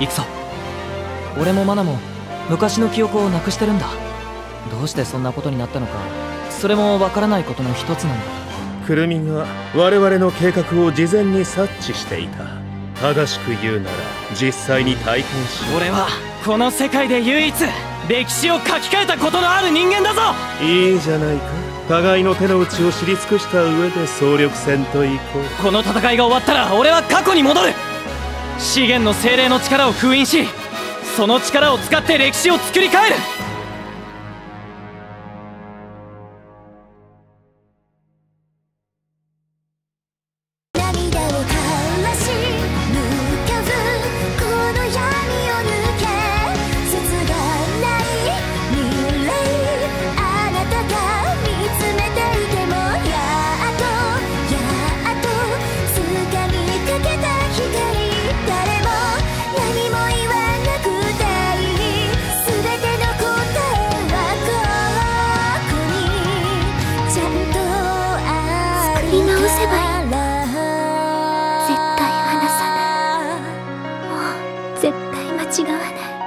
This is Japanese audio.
行くぞ。俺もマナも昔の記憶をなくしてるんだ。どうしてそんなことになったのかそれもわからないことの一つなんだ。くるみが我々の計画を事前に察知していた。正しく言うなら実際に体験し俺はこの世界で唯一歴史を書き換えたことのある人間だぞ。いいじゃないか。互いの手の内を知り尽くした上で総力戦といこう。この戦いが終わったら俺は過去に戻る資源の精霊の力を封印しその力を使って歴史を作り変える。り直せばいい。絶対離さない。もう絶対間違わない。